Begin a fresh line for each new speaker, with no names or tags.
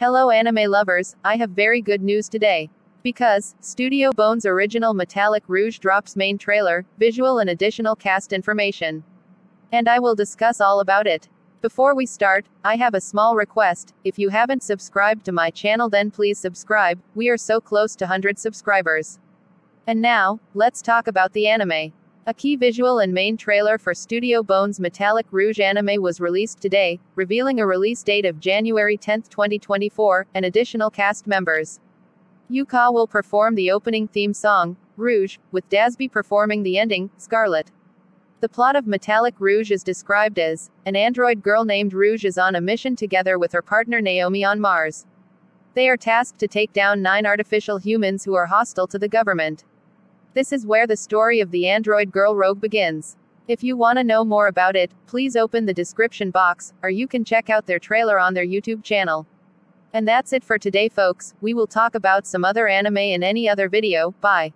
Hello anime lovers, I have very good news today. Because, Studio Bones' original Metallic Rouge drops main trailer, visual and additional cast information. And I will discuss all about it. Before we start, I have a small request. If you haven't subscribed to my channel then please subscribe, we are so close to 100 subscribers. And now, let's talk about the anime. A key visual and main trailer for Studio Bones' Metallic Rouge anime was released today, revealing a release date of January 10, 2024, and additional cast members. Yuka will perform the opening theme song, Rouge, with DAZBEE performing the ending, Scarlet. The plot of Metallic Rouge is described as an android girl named Rouge is on a mission together with her partner Naomi on Mars. They are tasked to take down nine artificial humans who are hostile to the government. This is where the story of the android girl Rogue begins. If you want to know more about it, please open the description box, or you can check out their trailer on their YouTube channel. And that's it for today folks, we will talk about some other anime in any other video, bye.